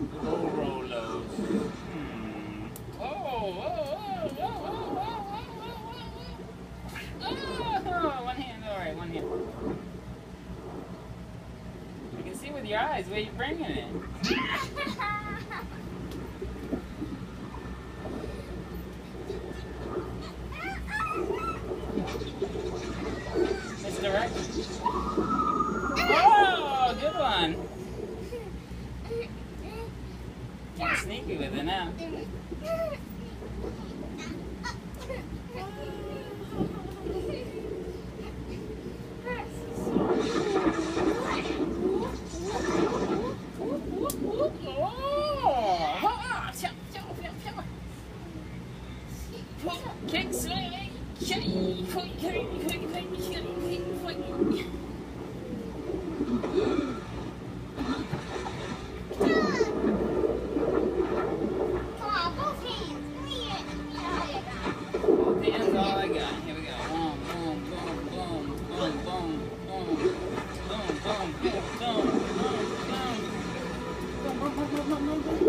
Rollers. Hmm. Oh, oh, oh, oh, oh, oh, oh, oh, oh. One hand, all right, one hand. I can see with your eyes where you're bringing it. Misdirection. Oh, good one. sneaky with it now. Yeah. noch mal.